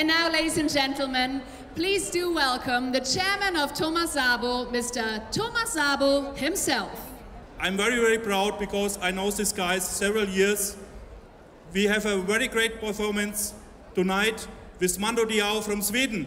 And now, ladies and gentlemen, please do welcome the chairman of Thomas Sabo, Mr. Thomas Sabo himself. I'm very, very proud because I know these guys several years. We have a very great performance tonight with Mando Diao from Sweden.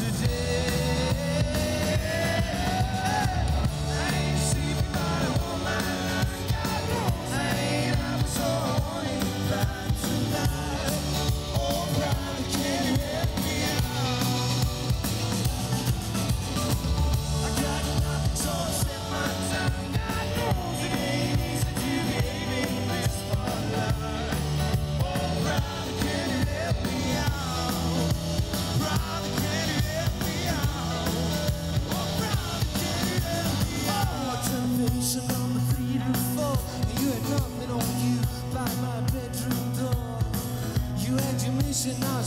Now